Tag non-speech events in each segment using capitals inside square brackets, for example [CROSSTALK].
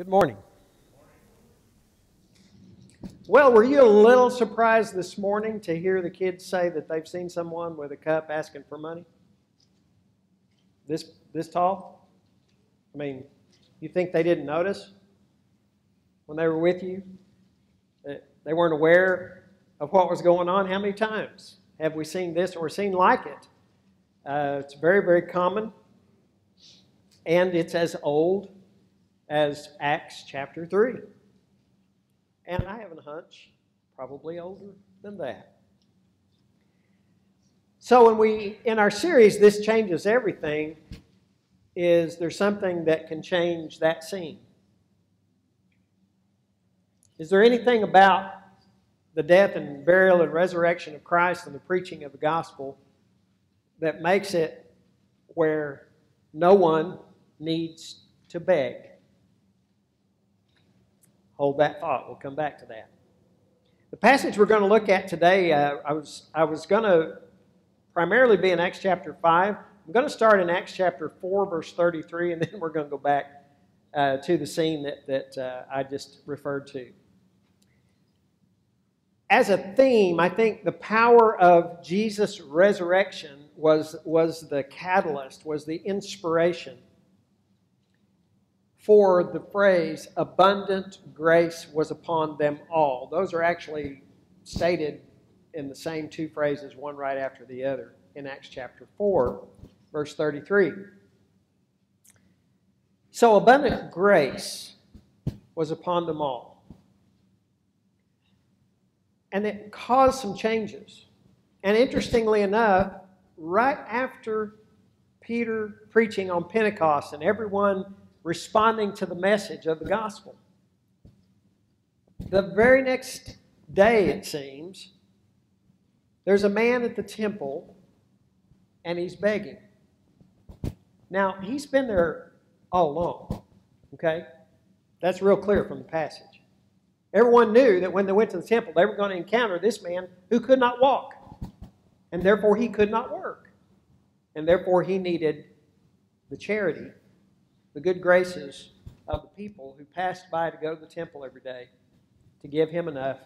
Good morning. Well, were you a little surprised this morning to hear the kids say that they've seen someone with a cup asking for money? This this tall? I mean, you think they didn't notice when they were with you? They weren't aware of what was going on. How many times have we seen this or seen like it? Uh, it's very, very common, and it's as old as Acts chapter 3. And I have a hunch, probably older than that. So when we in our series this changes everything is there something that can change that scene? Is there anything about the death and burial and resurrection of Christ and the preaching of the gospel that makes it where no one needs to beg? Hold that thought. We'll come back to that. The passage we're going to look at today, uh, I was, I was going to primarily be in Acts chapter 5. I'm going to start in Acts chapter 4, verse 33, and [LAUGHS] then we're going to go back uh, to the scene that, that uh, I just referred to. As a theme, I think the power of Jesus' resurrection was, was the catalyst, was the inspiration for the phrase abundant grace was upon them all. Those are actually stated in the same two phrases, one right after the other, in Acts chapter 4, verse 33. So abundant grace was upon them all. And it caused some changes. And interestingly enough, right after Peter preaching on Pentecost and everyone responding to the message of the gospel. The very next day, it seems, there's a man at the temple and he's begging. Now, he's been there all along, okay? That's real clear from the passage. Everyone knew that when they went to the temple, they were going to encounter this man who could not walk, and therefore he could not work, and therefore he needed the charity the good graces of the people who passed by to go to the temple every day to give him enough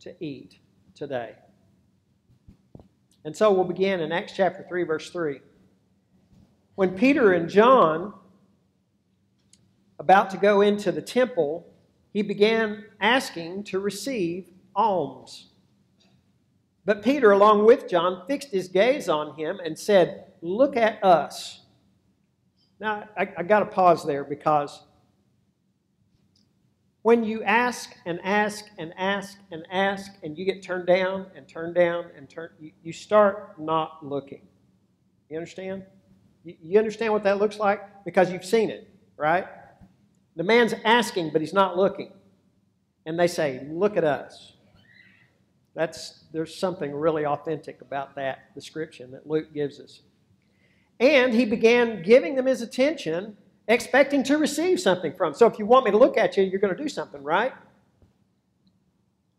to eat today. And so we'll begin in Acts chapter 3, verse 3. When Peter and John, about to go into the temple, he began asking to receive alms. But Peter, along with John, fixed his gaze on him and said, Look at us. Now, I, I got to pause there because when you ask and ask and ask and ask and you get turned down and turned down and turn, you, you start not looking. You understand? You, you understand what that looks like? Because you've seen it, right? The man's asking, but he's not looking. And they say, Look at us. That's, there's something really authentic about that description that Luke gives us. And he began giving them his attention, expecting to receive something from. Them. So if you want me to look at you, you're going to do something, right?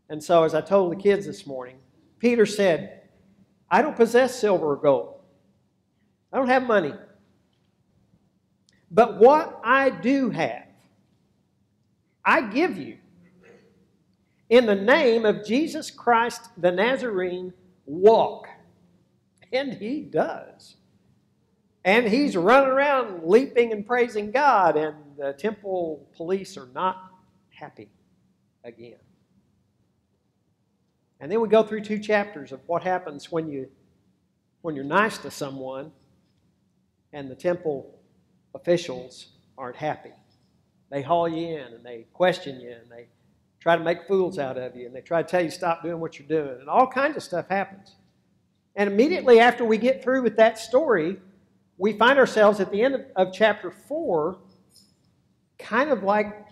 And so, as I told the kids this morning, Peter said, I don't possess silver or gold. I don't have money. But what I do have, I give you. In the name of Jesus Christ the Nazarene, walk. And he does. And he's running around leaping and praising God, and the temple police are not happy again. And then we go through two chapters of what happens when you when you're nice to someone and the temple officials aren't happy. They haul you in and they question you and they try to make fools out of you and they try to tell you stop doing what you're doing and all kinds of stuff happens. And immediately after we get through with that story, we find ourselves at the end of, of chapter 4 kind of like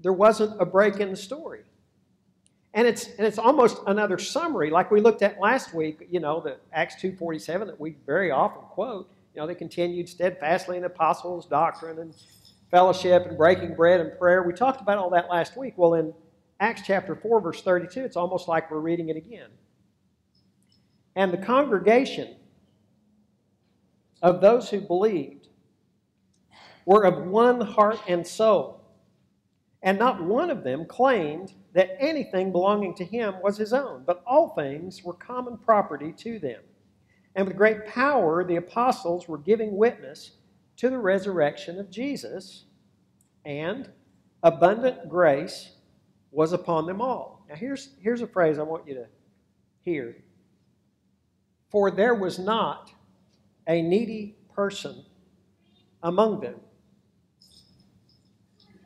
there wasn't a break in the story. And it's, and it's almost another summary, like we looked at last week, you know, the Acts 2.47 that we very often quote. You know, they continued steadfastly in the apostles' doctrine and fellowship and breaking bread and prayer. We talked about all that last week. Well, in Acts chapter 4, verse 32, it's almost like we're reading it again. And the congregation of those who believed were of one heart and soul. And not one of them claimed that anything belonging to him was his own, but all things were common property to them. And with great power, the apostles were giving witness to the resurrection of Jesus, and abundant grace was upon them all. Now, here's, here's a phrase I want you to hear. For there was not a needy person among them.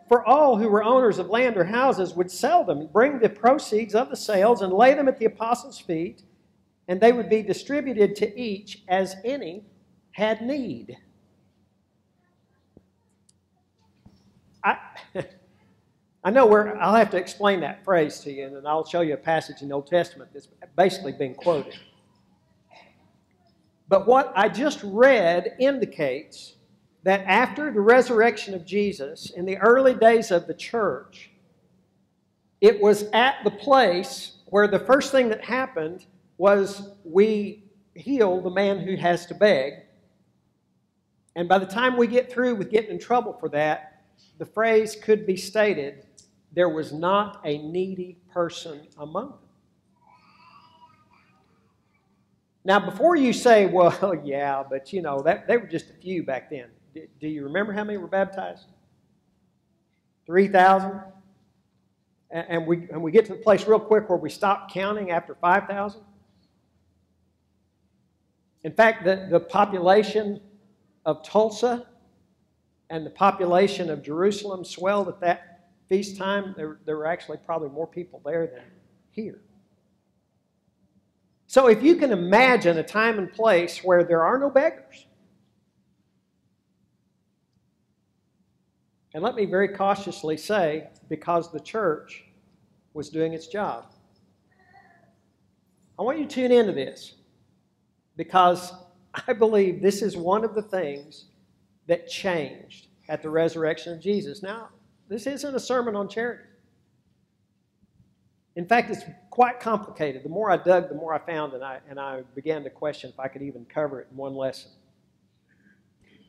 For all who were owners of land or houses would sell them bring the proceeds of the sales and lay them at the apostles' feet, and they would be distributed to each as any had need. I, [LAUGHS] I know where I'll have to explain that phrase to you, and I'll show you a passage in the Old Testament that's basically being quoted. But what I just read indicates that after the resurrection of Jesus, in the early days of the church, it was at the place where the first thing that happened was we heal the man who has to beg. And by the time we get through with getting in trouble for that, the phrase could be stated there was not a needy person among them. Now, before you say, well, [LAUGHS] yeah, but you know, that, they were just a few back then. Do, do you remember how many were baptized? 3,000? And, and, we, and we get to the place real quick where we stop counting after 5,000? In fact, the, the population of Tulsa and the population of Jerusalem swelled at that feast time. There, there were actually probably more people there than here. So if you can imagine a time and place where there are no beggars, and let me very cautiously say, because the church was doing its job. I want you to tune into this because I believe this is one of the things that changed at the resurrection of Jesus. Now, this isn't a sermon on charity. In fact, it's quite complicated. The more I dug, the more I found, and I, and I began to question if I could even cover it in one lesson.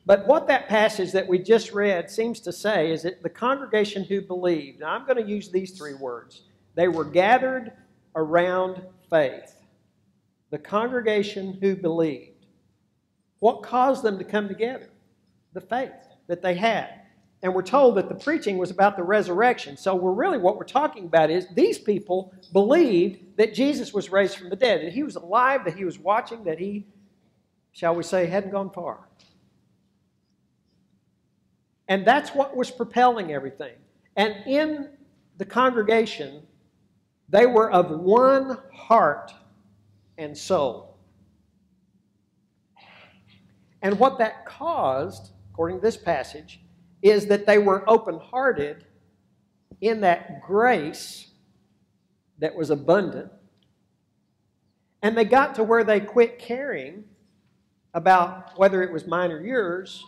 But what that passage that we just read seems to say is that the congregation who believed, now I'm going to use these three words, they were gathered around faith. The congregation who believed. What caused them to come together? The faith that they had and we're told that the preaching was about the resurrection. So we're really what we're talking about is these people believed that Jesus was raised from the dead, that he was alive, that he was watching, that he, shall we say, hadn't gone far. And that's what was propelling everything. And in the congregation, they were of one heart and soul. And what that caused, according to this passage, is that they were open hearted in that grace that was abundant. And they got to where they quit caring about whether it was mine or yours.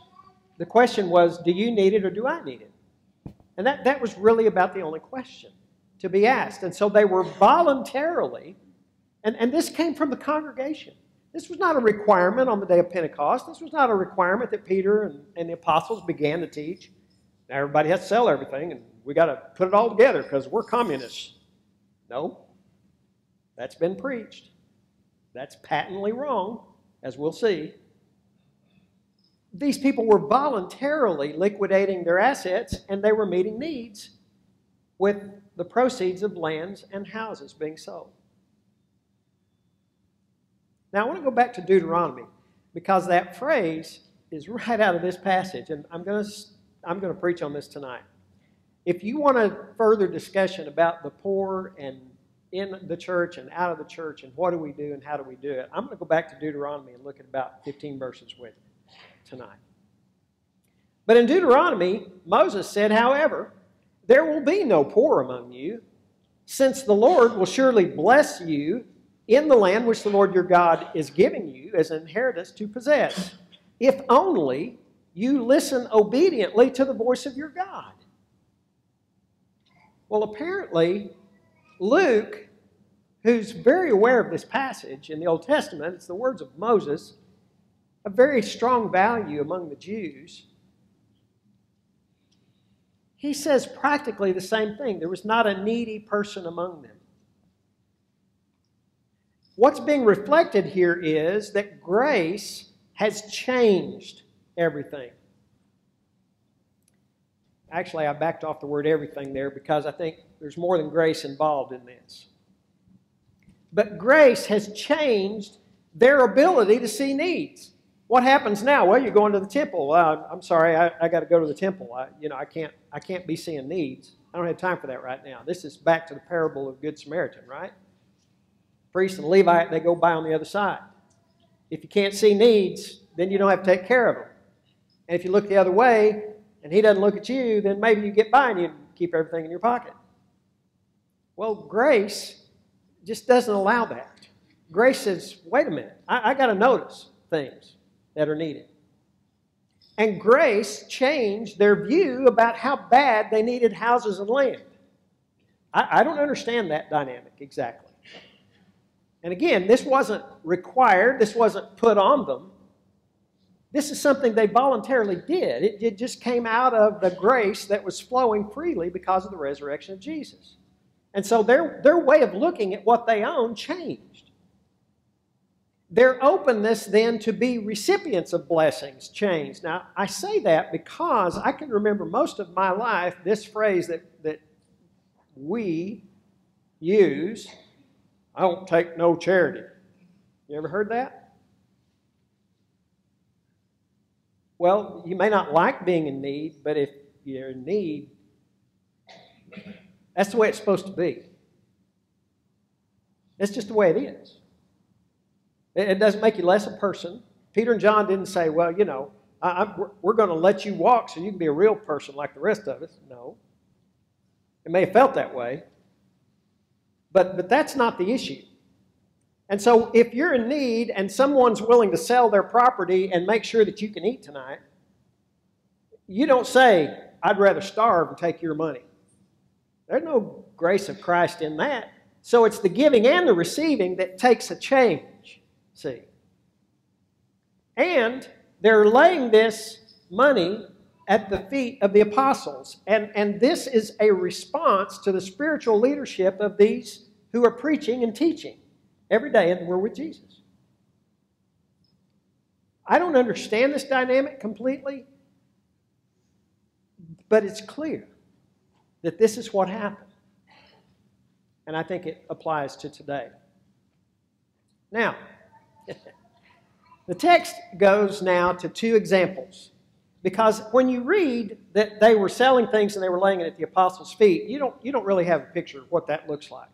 The question was, do you need it or do I need it? And that, that was really about the only question to be asked. And so they were voluntarily, and, and this came from the congregation. This was not a requirement on the day of Pentecost. This was not a requirement that Peter and, and the apostles began to teach. Now everybody has to sell everything, and we got to put it all together because we're communists. No, that's been preached. That's patently wrong, as we'll see. These people were voluntarily liquidating their assets and they were meeting needs with the proceeds of lands and houses being sold. Now, I want to go back to Deuteronomy because that phrase is [LAUGHS] right out of this passage, and I'm going to, I'm going to preach on this tonight. If you want a further discussion about the poor and in the church and out of the church and what do we do and how do we do it, I'm going to go back to Deuteronomy and look at about 15 verses with you tonight. But in Deuteronomy, Moses said, however, there will be no poor among you, since the Lord will surely bless you in the land which the Lord your God is giving you as an inheritance to possess, if only you listen obediently to the voice of your God. Well, apparently, Luke, who's very aware of this passage in the Old Testament, it's the words of Moses, a very strong value among the Jews. he says practically the same thing. There was not a needy person among them. What's being reflected here is that grace has changed everything. Actually, I backed off the word everything there because I think there's more than grace involved in this. But grace has changed their ability to see needs. What happens now? Well, you're going to the temple. Uh, I'm sorry, I, I got to go to the temple. I, you know, I can't, I can't be seeing needs. I don't have time for that right now. This is back to the parable of Good Samaritan, right? Priest and Levite, they go by on the other side. If you can't see needs, then you don't have to take care of them. And if you look the other way and he doesn't look at you, then maybe you get by and you keep everything in your pocket. Well, grace just doesn't allow that. Grace says, wait a minute, I, I got to notice things that are needed. And grace changed their view about how bad they needed houses and land. I, I don't understand that dynamic exactly. And again, this wasn't required, this wasn't put on them. This is something they voluntarily did. It, it, just came out of the grace that was flowing freely because of the resurrection of Jesus. And so their, their way of looking at what they own changed. Their openness then to be recipients of blessings changed. Now, I say that because I can remember most of my life this phrase that, that we use I don't take no charity. You ever heard that? Well, you may not like being in need, but if you're in need, that's the way it's supposed to be. It's just the way it is. It doesn't make you less a person. Peter and John didn't say, well, you know, I, we're going to let you walk so you can be a real person like the rest of us. No. It may have felt that way, but, but that's not the issue. And so if you're in need and someone's willing to sell their property and make sure that you can eat tonight, you don't say, I'd rather starve and take your money. There's no grace of Christ in that. So it's the giving and the receiving that takes a change, see. And they're laying this money at the feet of the apostles. And, and this is a response to the spiritual leadership of these who are preaching and teaching every day and we're with Jesus. I don't understand this dynamic completely, but it's clear that this is what happened. And I think it applies to today. Now, [LAUGHS] the text goes now to two examples. Because when you read that they were selling things and they were laying it at the apostles' feet, you don't, you don't really have a picture of what that looks like.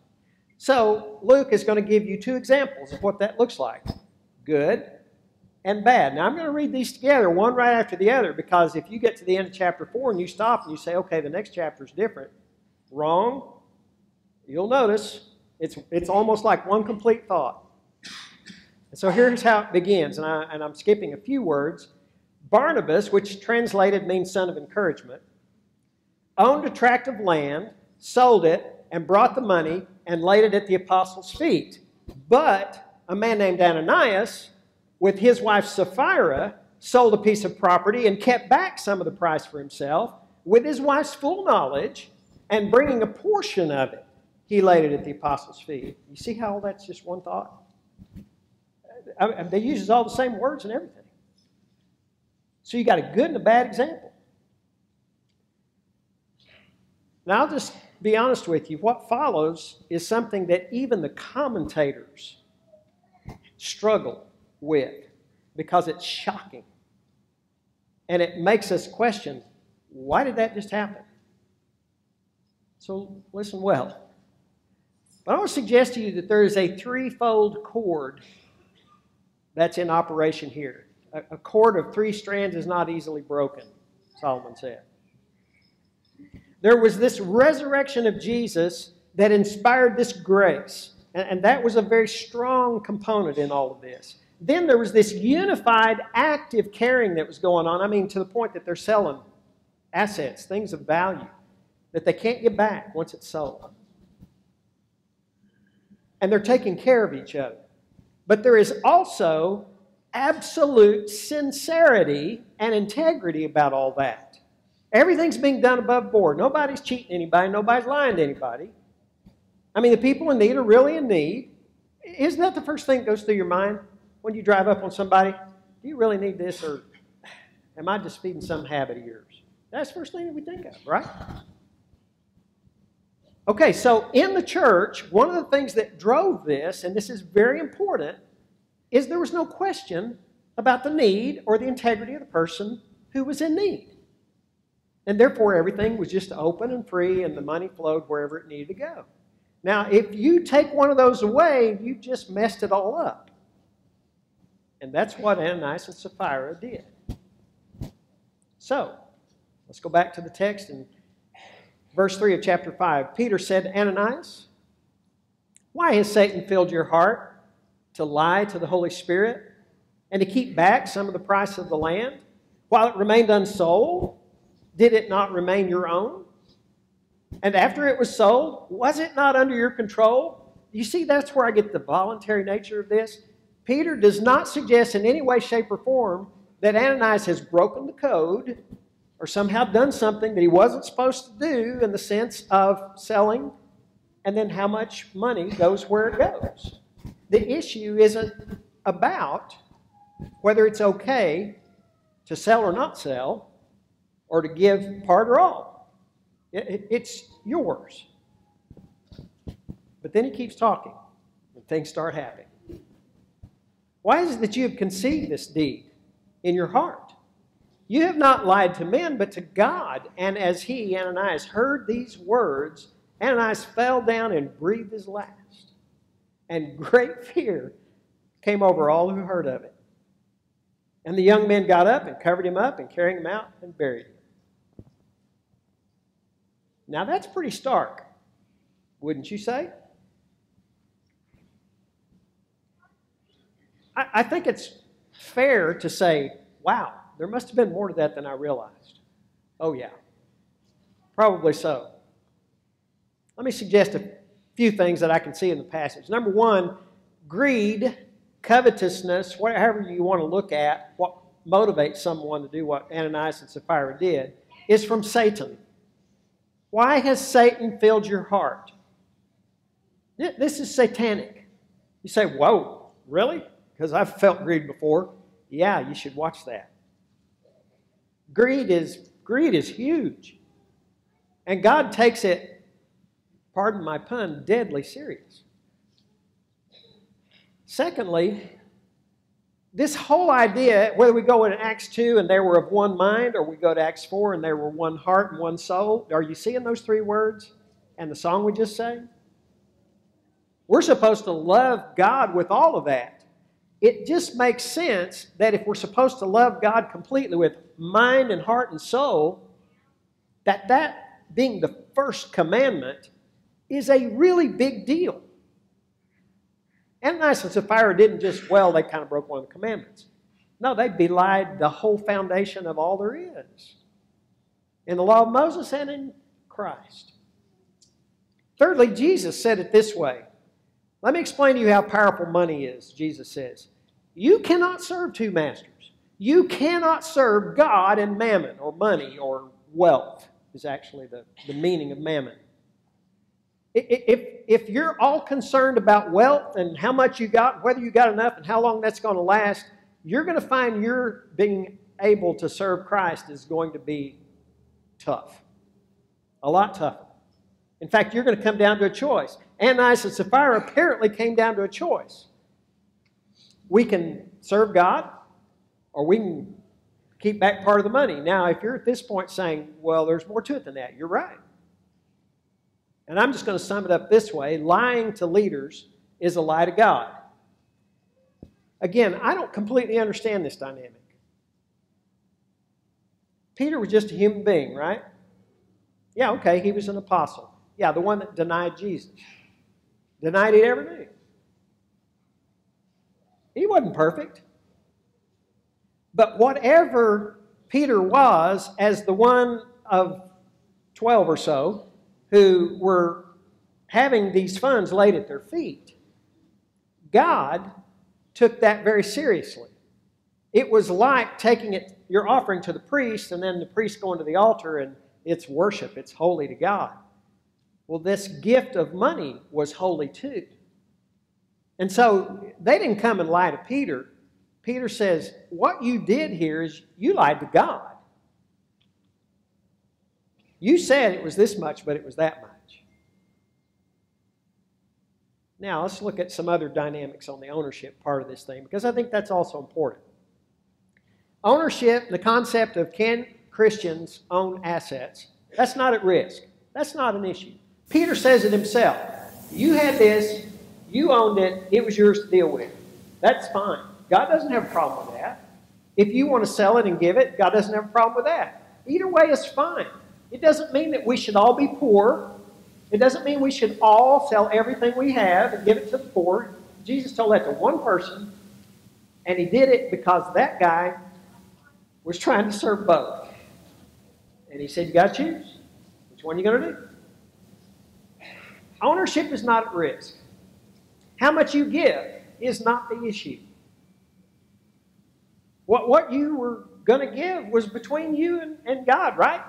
So Luke is going to give you two examples of what that looks like good and bad. Now I'm going to read these together, one right after the other, because if you get to the end of chapter 4 and you stop and you say, okay, the next chapter is different, wrong, you'll notice it's, it's almost like one complete thought. And so here's how it begins, and, I, and I'm skipping a few words. Barnabas, which translated means son of encouragement, owned a tract of land, sold it, and brought the money and laid it at the apostles' feet. But a man named Ananias, with his wife Sapphira, sold a piece of property and kept back some of the price for himself with his wife's full knowledge and bringing a portion of it, he laid it at the apostles' feet. You see how that's just one thought? I mean, they uses all the same words and everything. So you got a good and a bad example. Now I'll just be honest with you. What follows is something that even the commentators struggle with because it's shocking. And it makes us question why did that just happen? So listen well. But I want to suggest to you that there is a threefold cord that's in operation here. A, a cord of three strands is not easily broken, Solomon said. There was this resurrection of Jesus that inspired this grace. And, and that was a very strong component in all of this. Then there was this unified, active caring that was going on. I mean, to the point that they're selling assets, things of value that they can't get back once it's sold. And they're taking care of each other. But there is also absolute sincerity and integrity about all that. Everything's being done above board. Nobody's cheating anybody. Nobody's lying to anybody. I mean, the people in need are really in need. Isn't that the first thing that goes through your mind when you drive up on somebody? Do you really need this, or am I just feeding some habit of yours? That's the first thing that we think of, right? Okay, so in the church, one of the things that drove this, and this is very important, is there was no question about the need or the integrity of the person who was in need. And therefore, everything was just open and free, and the money flowed wherever it needed to go. Now, if you take one of those away, you just messed it all up. And that's what Ananias and Sapphira did. So, let's go back to the text in verse 3 of chapter 5. Peter said, Ananias, why has Satan filled your heart to lie to the Holy Spirit and to keep back some of the price of the land while it remained unsold? Did it not remain your own? And after it was sold, was it not under your control? You see, that's where I get the voluntary nature of this. Peter does not suggest in any way, shape, or form that Ananias has broken the code or somehow done something that he wasn't supposed to do in the sense of selling and then how much money goes where it goes. The issue isn't about whether it's okay to sell or not sell or to give part or all. it's yours. But then he keeps talking, and things start happening. Why is it that you have conceived this deed in your heart? You have not lied to men, but to God. And as he, Ananias, heard these words, Ananias fell down and breathed his last. And great fear came over all who heard of it. And the young men got up and covered him up and carried him out and buried him. Now that's pretty stark, wouldn't you say? I, I think it's fair to say, wow, there must have been more to that than I realized. Oh, yeah. Probably so. Let me suggest a few things that I can see in the passage. Number one, greed, covetousness, whatever you want to look at, what motivates someone to do what Ananias and Sapphira did, is from Satan. Why has Satan filled your heart? This is satanic. You say, Whoa, really? Because I've felt greed before. Yeah, you should watch that. Greed is greed is huge. And God takes it, pardon my pun, deadly serious. Secondly, this whole idea, whether we go in Acts 2 and they were of one mind, or we go to Acts 4 and they were one heart and one soul, are you seeing those three words and the song we just sang? We're supposed to love God with all of that. It just makes sense that if we're supposed to love God completely with mind and heart and soul, that that being the first commandment is a really big deal. And Sapphira didn't just, well, they kind of broke one of the commandments. No, they belied the whole foundation of all there is in the law of Moses and in Christ. Thirdly, Jesus said it this way. Let me explain to you how powerful money is, Jesus says. You cannot serve two masters. You cannot serve God and mammon, or money, or wealth, is actually the, the meaning of mammon. If, if you're all concerned about wealth and how much you got, whether you got enough and how long that's going to last, you're going to find your being able to serve Christ is going to be tough. A lot tougher. In fact, you're going to come down to a choice. Ananias and Sapphira apparently came down to a choice. We can serve God or we can keep back part of the money. Now, if you're at this point saying, well, there's more to it than that, you're right. And I'm just going to sum it up this way lying to leaders is a lie to God. Again, I don't completely understand this dynamic. Peter was just a human being, right? Yeah, okay, he was an apostle. Yeah, the one that denied Jesus. Denied he ever knew. He wasn't perfect. But whatever Peter was, as the one of 12 or so, who were having these funds laid at their feet, God took that very seriously. It was like taking it, you're offering to the priest, and then the priest going to the altar, and it's worship, it's holy to God. Well, this gift of money was holy too. And so they didn't come and lie to Peter. Peter says, What you did here is you lied to God. You said it was this much, but it was that much. Now, let's look at some other dynamics on the ownership part of this thing because I think that's also important. Ownership, the concept of can Christians own assets, that's not at risk. That's not an issue. Peter says it himself. You had this, you owned it, it was yours to deal with. That's fine. God doesn't have a problem with that. If you want to sell it and give it, God doesn't have a problem with that. Either way is fine. It doesn't mean that we should all be poor it doesn't mean we should all sell everything we have and give it to the poor. Jesus told that to one person, and he did it because that guy was trying to serve both. And he said, You got to choose. Which one are you going to do? Ownership is not at risk. How much you give is not the issue. What, what you were going to give was between you and, and God, right?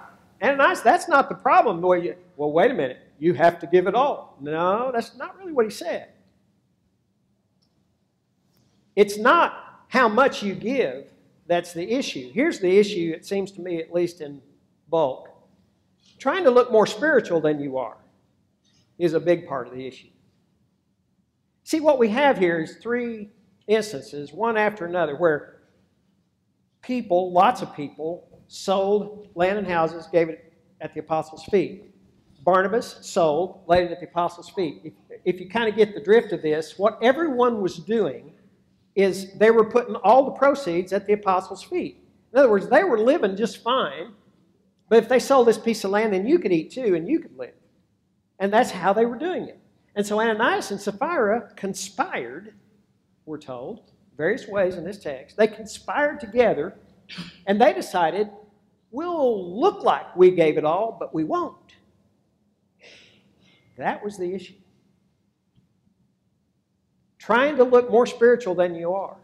And that's not the problem. Well, wait a minute you have to give it all. No, that's not really what he said. It's not how much you give that's the issue. Here's the issue, it seems to me, at least in bulk. Trying to look more spiritual than you are is a big part of the issue. See, what we have here is three instances, one after another, where people, lots of people, sold land and houses, gave it at the apostles' feet. Barnabas sold, laid it at the apostles' feet. If, if you kind of get the drift of this, what everyone was doing is they were putting all the proceeds at the apostles' feet. In other words, they were living just fine, but if they sold this piece of land, then you could eat too and you could live. And that's how they were doing it. And so Ananias and Sapphira conspired, we're told, various ways in this text. They conspired together and they decided, we'll look like we gave it all, but we won't. That was the issue. Trying to look more spiritual than you are.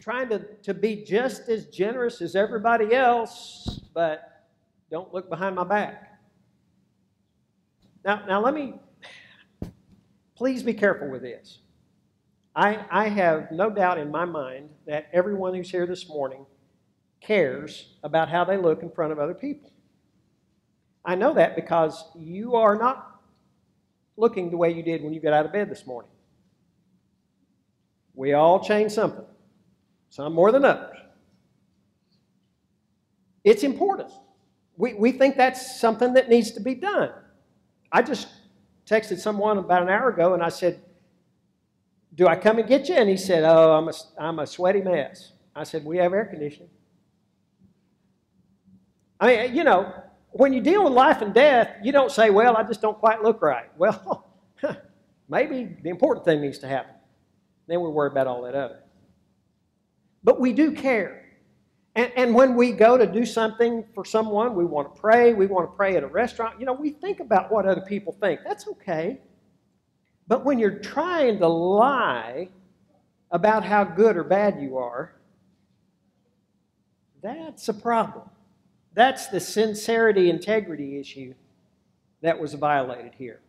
Trying to, to be just as generous as everybody else, but don't look behind my back. Now, now let me, please be careful with this. I, I have no doubt in my mind that everyone who's here this morning cares about how they look in front of other people. I know that because you are not looking the way you did when you got out of bed this morning. We all change something, some more than others. It's important. We, we think that's something that needs to be done. I just texted someone about an hour ago and I said, Do I come and get you? And he said, Oh, I'm a, I'm a sweaty mess. I said, We have air conditioning. I mean, you know, when you deal with life and death, you don't say, well, I just don't quite look right. [LAUGHS] Well, maybe the important thing needs to happen. Then we worry about all that other. But we do care. And, and when we go to do something for someone, we want to pray, we want to pray at a restaurant, you know, we think about what other people think. That's okay. But when you're trying to lie about how good or bad you are, that's a problem. That's the sincerity integrity issue that was violated here.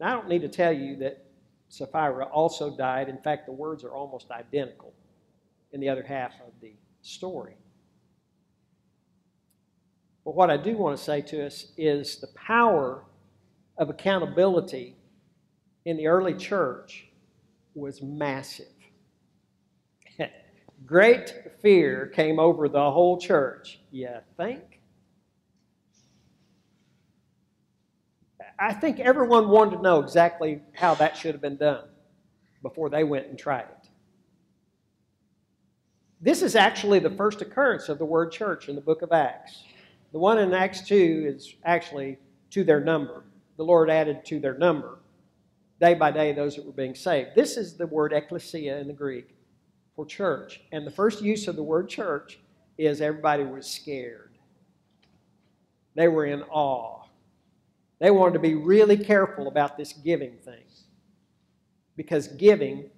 Now, I don't need to tell you that Sapphira also died. In fact, the words are almost identical in the other half of the story. But what I do want to say to us is the power of accountability in the early church was massive. [LAUGHS] Great fear came over the whole church. You think? I think everyone wanted to know exactly how that should have been done before they went and tried it. This is actually the first occurrence of the word church in the book of Acts. The one in Acts 2 is actually to their number. The Lord added to their number day by day those that were being saved. This is the word ecclesia in the Greek for church. And the first use of the word church is everybody was scared. They were in awe. They wanted to be really careful about this giving thing because giving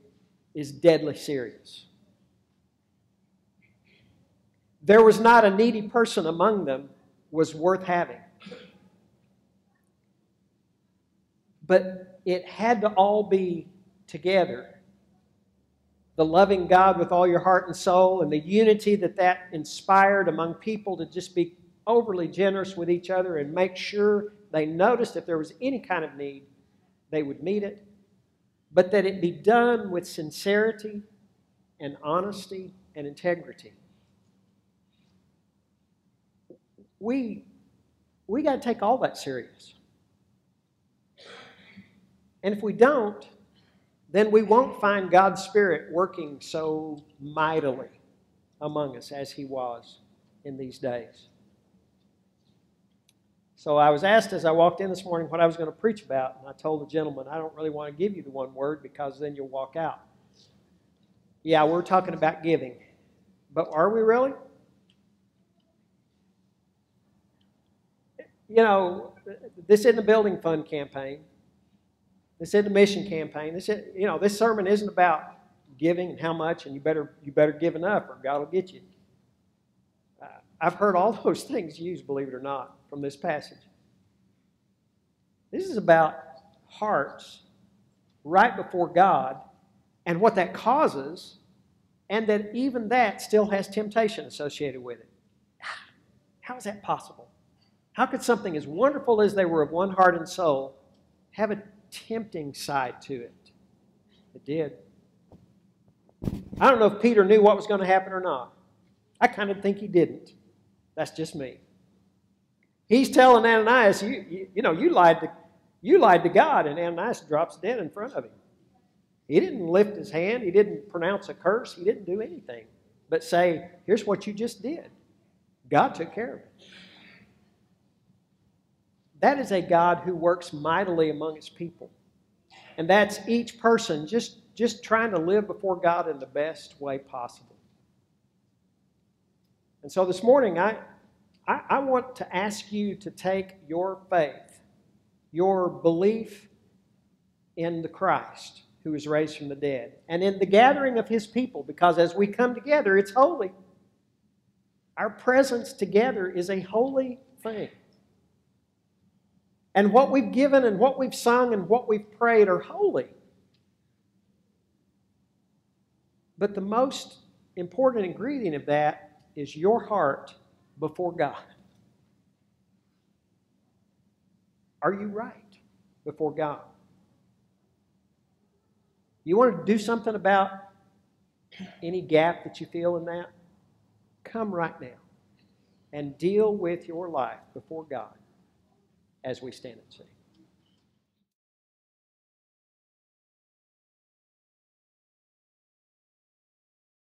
is deadly serious. there was not a needy person among them was worth having. But it had to all be together. The loving God with all your heart and soul, and the unity that that inspired among people to just be overly generous with each other and make sure they noticed if there was any kind of need, they would meet it. But that it be done with sincerity and honesty and integrity. We, we got to take all that serious. And if we don't, then we won't find God's Spirit working so mightily among us as He was in these days. So I was asked as I walked in this morning what I was going to preach about, and I told the gentleman, I don't really want to give you the one word because then you'll walk out. Yeah, we're talking about giving. But are we really? You know, this isn't a building fund campaign. This isn't a mission campaign. This is, you know, this sermon isn't about giving and how much, and you better you better give enough, or God will get you. Uh, I've heard all [LAUGHS] those things used, believe it or not, from this passage. This is about hearts right before God and what that causes, and that even that still has temptation associated with it. How is that possible? How could something as wonderful as they were of one heart and soul have a tempting side to it? It did. I don't know if Peter knew what was going to happen or not. I kind of think he didn't. That's just me. He's telling Ananias, you, you, you know, you lied, to, you lied to God, and Ananias drops dead in front of him. He didn't lift his hand. He didn't pronounce a curse. He didn't do anything but say, Here's what you just did. God took care of it. That is a God who works mightily among his people. And that's each person just, just trying to live before God in the best way possible. And so this morning, I, I, I want to ask you to take your faith, your belief in the Christ, who was raised from the dead, and in the gathering of his people, because as we come together, it's holy. Our presence together is a holy thing. And what we've given and what we've sung and what we've prayed are holy. But the most important ingredient of that is your heart before God. Are you right before God? You want to do something about any gap that you feel in that? Come right now and deal with your life before God as we stand and sing.